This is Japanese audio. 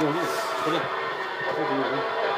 これこれ